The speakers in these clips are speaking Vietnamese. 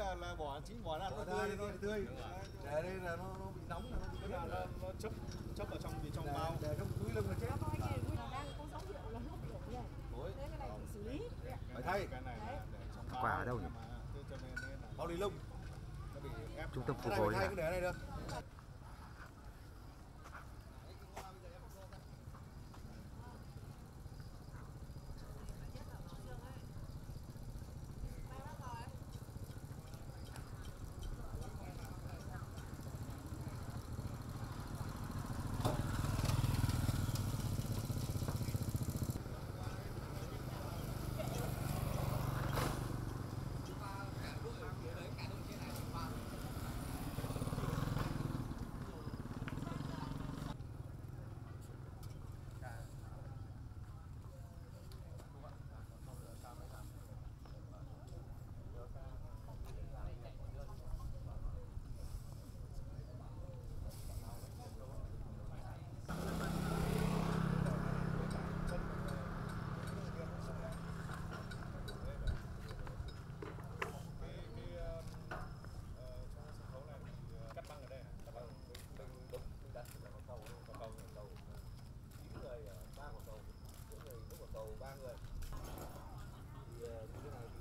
là là bỏ chính bỏ ra Bỏ nó ra tươi thôi. tươi. Để đây là nó nó bị nóng là nó bị là nó, nó chấp chấp ở trong vì trong để, bao. để trong túi lưng là chết. Coi kìa, đang có dấu hiệu là hút đổ rồi. Ôi, Thế cái này phải xử lý. phải thay. cái này trong Quả ở đâu nhỉ? bao ni lông. Trung tâm phục này hồi cứ để này được cái cái ờ, ờ, trong sân khấu này thì ờ, cắt băng ở đây hả? Cắt băng mình đúng mình đặt vào cầu vào cầu cầu chín người ở ba quả cầu mỗi người mỗi quả cầu ba người. Thì ờ, như thế này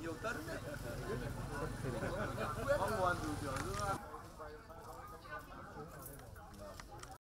nhiều đấy